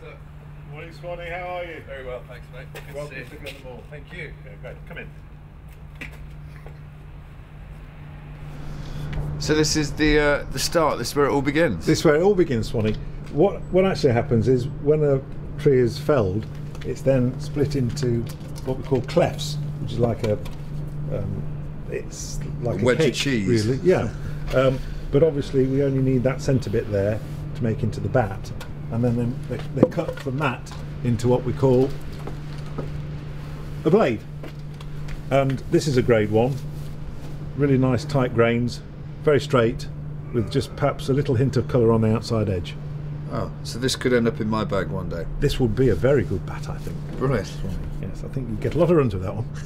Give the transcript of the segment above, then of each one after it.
Peter. Morning, Swanee. How are you? Very well, thanks, mate. Good Welcome to see to you. Gunn & Moore. Thank you. Okay, great. Come in. So this is the uh, the start. This is where it all begins. This is where it all begins, Swanee. What what actually happens is when a tree is felled, it's then split into what we call clefts, which is like a um, it's like A a, wedge of cheese. really. Yeah. Um, but obviously, we only need that centre bit there to make into the bat, and then they, they, they cut from that into what we call a blade. And this is a grade one, really nice tight grains, very straight, with just perhaps a little hint of colour on the outside edge. oh, so this could end up in my bag one day. This would be a very good bat, I think. Brilliant. Yes, I think you get a lot of runs with that one.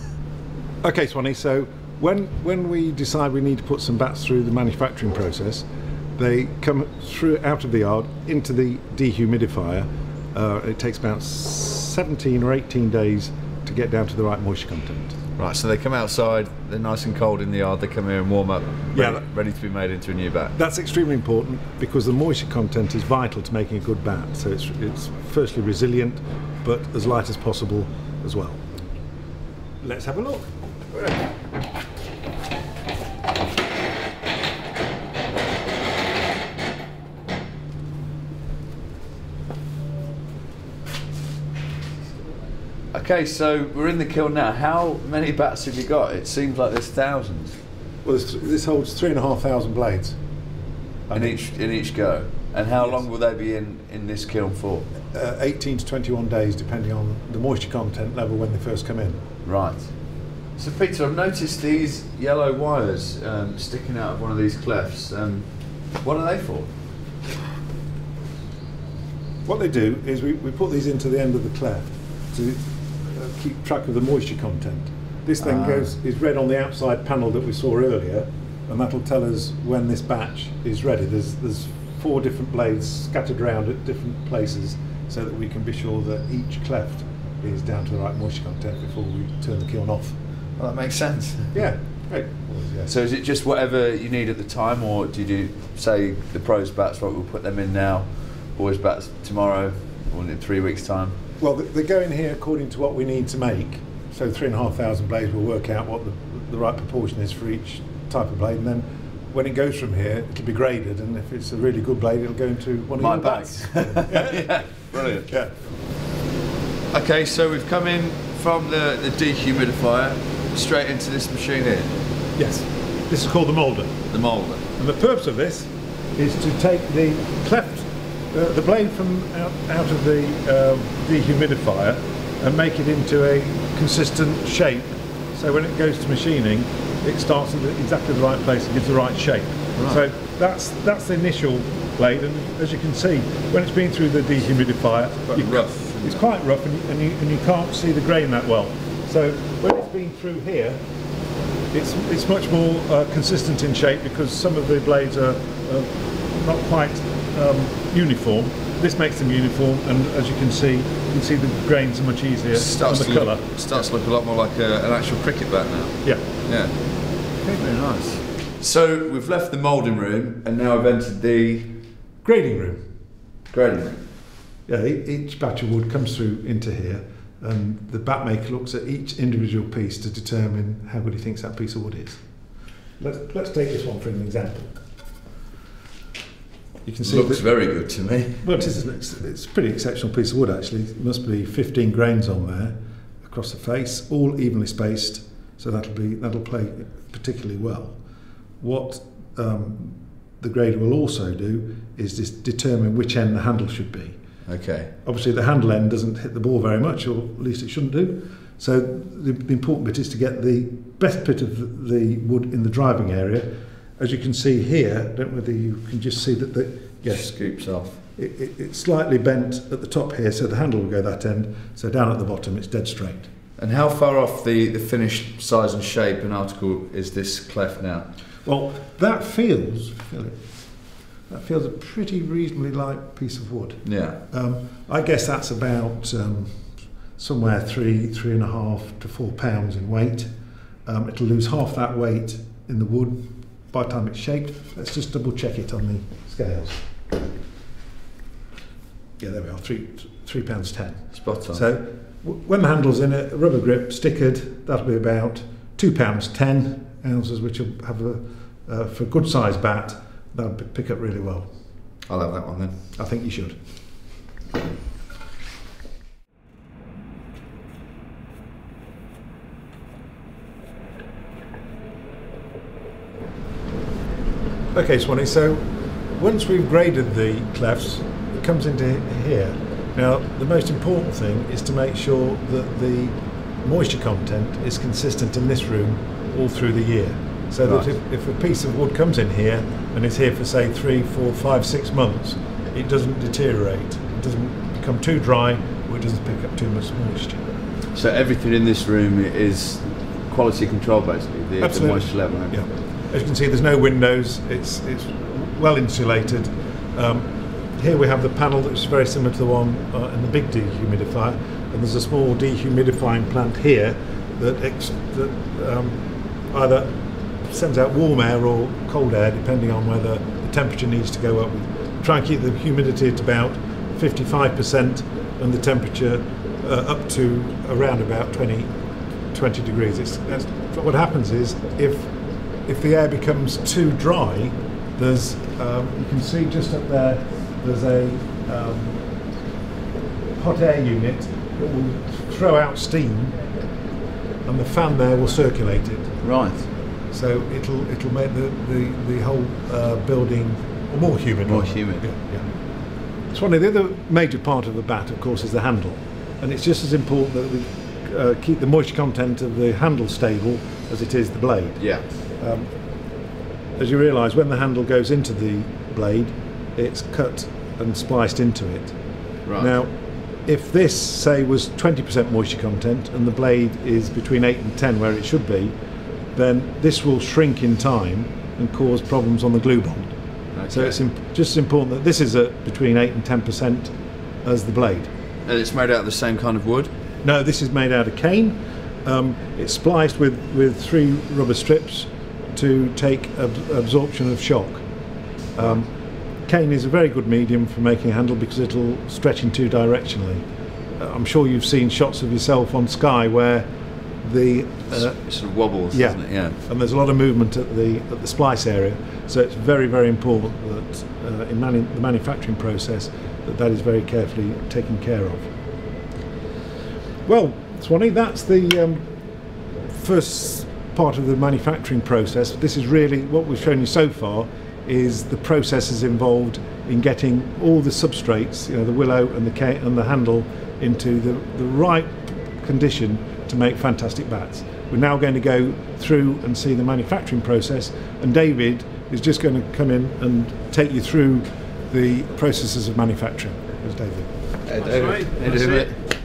Okay, Swanee. So when when we decide we need to put some bats through the manufacturing process, they come through out of the yard into the dehumidifier. Uh, it takes about 17 or 18 days to get down to the right moisture content. Right, so they come outside. They're nice and cold in the yard. They come here and warm up. Yeah. ready, ready to be made into a new bat. That's extremely important because the moisture content is vital to making a good bat. So it's, it's firstly resilient, but as light as possible as well. Let's have a look. Okay, so we're in the kiln now. How many bats have you got? It seems like there's thousands Well, this, this holds three and a half thousand blades. in each in each go. And how long will they be in in this kiln for? Uh, 18 to 21 days, depending on the moisture content level when they first come in. Right. So Peter, I've noticed these yellow wires um, sticking out of one of these clefts. Um, what are they for? What they do is we, we put these into the end of the cleft to keep track of the moisture content. This then Ah. goes is read on the outside panel that we saw earlier, and that'll tell us when this batch is ready. There's there's four different blades scattered around at different places, so that we can be sure that each cleft is down to the right moisture content before we turn the kiln off. Well, that makes sense. Yeah, great. So is it just whatever you need at the time, or do you say the pros bats? Right, we'll put them in now. Boys bats tomorrow, or in three weeks' time. Well, they- they go in here according to what we need to make. So three and a half thousand blades will work out what the, the right proportion is for each type of blade, and then when it goes from here, it'll be graded, and if it's a really good blade, it'll go into one of My your bats. bags. yeah, brilliant. yeah. Okay, so we've come in from the, the dehumidifier straight into this machine here, Yes. This is called the moulder, the moulder. and the purpose of this is to take the cleft, uh, the blade from out, out of the um, dehumidifier, and make it into a consistent shape. So when it goes to machining, it starts at exactly the right place and gives the right shape. Right. So that's that's the initial blade, and as you can see, when it's been through the dehumidifier, Quite rough. It's quite rough, and you, and, you, and you can't see the grain that well. So when it's been through here, it's it's much more uh, consistent in shape because some of the blades are uh, not quite um, uniform. This makes them uniform, and as you can see, you can see the grains are much easier Starts and to the colour. look, starts to look a lot more like a, an actual cricket bat now. Yeah. Yeah. Okay, very nice. So we've left the moulding room and now I've entered the Grading room. grading room. Yeah, each batch of wood comes through into here, and the bat maker looks at each individual piece to determine how good he thinks that piece of wood is. Let's, let's take this one for an example. you can see looks that, very good to me. Well, it is. It's, it's a pretty exceptional piece of wood, actually. It must be 15 grains on there across the face, all evenly spaced. So that'll be that'll play particularly well. What um, the grader will also do is just determine which end the handle should be. Okay. Obviously, the handle end doesn't hit the ball very much, or at least it shouldn't do. So the, the important bit is to get the best bit of the wood in the driving area As you can see here, I don't know whether you can just see that the yes, Scoops off. it, it, it's slightly bent at the top here, so the handle will go that end. So down at the bottom, it's dead straight. And how far off the, the finished size and shape and article is this cleft now? Well, that feels, feel it, that feels a pretty reasonably light piece of wood. Yeah. Um, I guess that's about um, somewhere three, three and a half to four pounds in weight. Um, it'll lose half that weight in the wood by the time it's shaped, let's just double check it on the scales. Yeah, there we are, three, three pounds ten. Spot on. So when the handle's in a rubber grip, stickered, that'll be about two pounds ten ounces, which will have a, uh, for a good size bat, that'll pick up really well. I'll have that one then. I think you should. Okay, Swanee, so once we've graded the clefts, it comes into here. Now, the most important thing is to make sure that the moisture content is consistent in this room all through the year. So Right. that if, if a piece of wood comes in here and is here for, say, three, four, five, six months, it doesn't deteriorate. It doesn't become too dry or it doesn't pick up too much moisture. So everything in this room is quality control, basically. The, the moisture level. Yeah. As you can see, there's no windows. It's it's well insulated. Um, here we have the panel that's very similar to the one uh, in the big dehumidifier, and there's a small dehumidifying plant here that that um, either sends out warm air or cold air, depending on whether the temperature needs to go up. We try and keep the humidity at about 55% and the temperature uh, up to around about 20, 20 degrees. It's, what happens is if if the air becomes too dry, there's um, you can see just up there there's a um, hot air unit that will throw out steam, and the fan there will circulate it. Right. So it'll it'll make the the, the whole uh, building more humid. More humid. Yeah, yeah. So one of the other major part of the bat, of course, is the handle, and it's just as important that we uh, keep the moisture content of the handle stable as it is the blade. Yeah. Um, as you realise, when the handle goes into the blade, it's cut and spliced into it. Right. Now, if this, say, was 20% moisture content and the blade is between 8 and 10 where it should be, then this will shrink in time and cause problems on the glue bond. So it's imp- just important that this is at between 8 and 10% as the blade. And it's made out of the same kind of wood. No, this is made out of cane. Um, it's spliced with, with three rubber strips to take ab- absorption of shock. Um, cane is a very good medium for making a handle because it'll stretch in two directionally. Uh, I'm sure you've seen shots of yourself on Sky where the uh, sort of wobbles, yeah. Yeah. and there's a lot of movement at the at the splice area. So it's very very important that uh, in manu- the manufacturing process that that is very carefully taken care of. Well, Swanee, that's the um, first part of the manufacturing process. This is really what we've shown you so far is the processes involved in getting all the substrates, you know, the willow and the and the handle into the, the right condition to make fantastic bats. We're now going to go through and see the manufacturing process, and David is just going to come in and take you through the processes of manufacturing. There's David. Hey, That's David. right. How